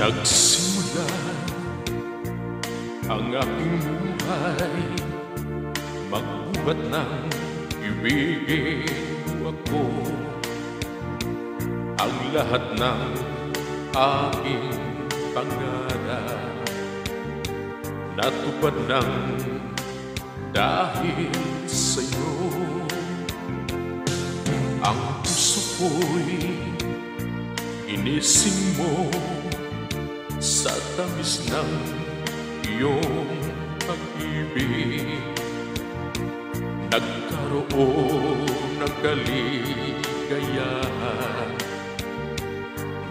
Nagsimula ang aking buhay. Magbubat ng ibigin ako. Ang lahat ng aking pangarap. Natupad ng dahil sa'yo. Ang puso ko'y inising mo sa tamis ng iyong pag-ibig Nagkaroon ng kaligayahan.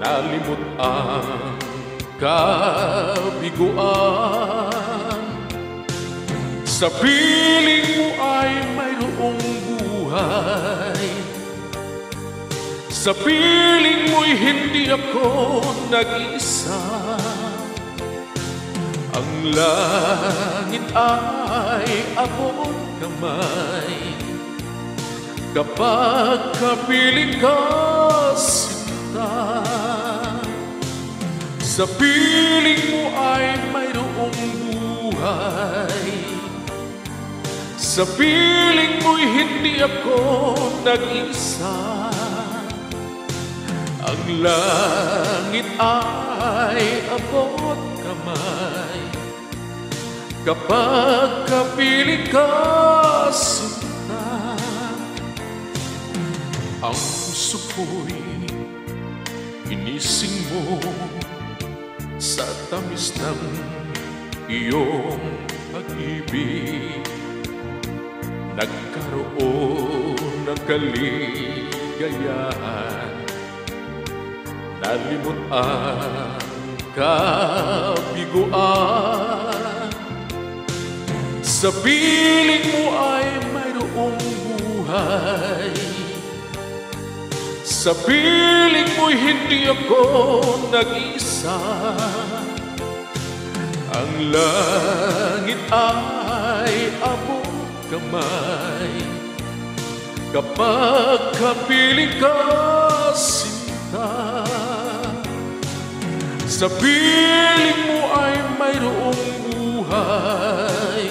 Nalimot ang kabiguan. Sa piling Sa piling mo'y hindi ako nag-isa. Ang langit ay abot kamay. Kapag kapiling ka sinta. Sa piling mo ay mayroong buhay. Sa piling mo'y hindi ako nag-isa Ang langit ay abot kamay. Kapag kapiling ka sinta Ang puso ko'y inising mo Sa tamis ng iyong pag-ibig. Nagkaroon ng kaligayahan Nalimot ang kabiguan Sa piling mo ay mayroong buhay. Sa piling mo'y hindi ako nag-isa Ang langit ay abot kamay. Kapag kapiling ka sinta Sa piling mo ay mayroong buhay.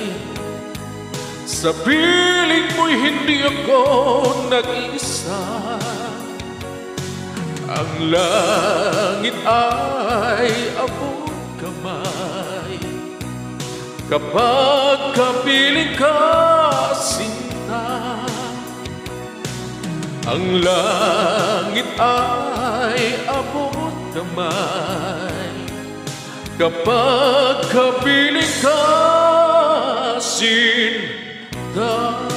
Sa piling mo'y hindi ako nag-isa Ang langit ay abot kamay. Kapag kapiling ka sinta. Ang langit ay abot kamay Kapag kapiling ka, sinta